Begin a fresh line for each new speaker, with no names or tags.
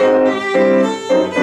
Música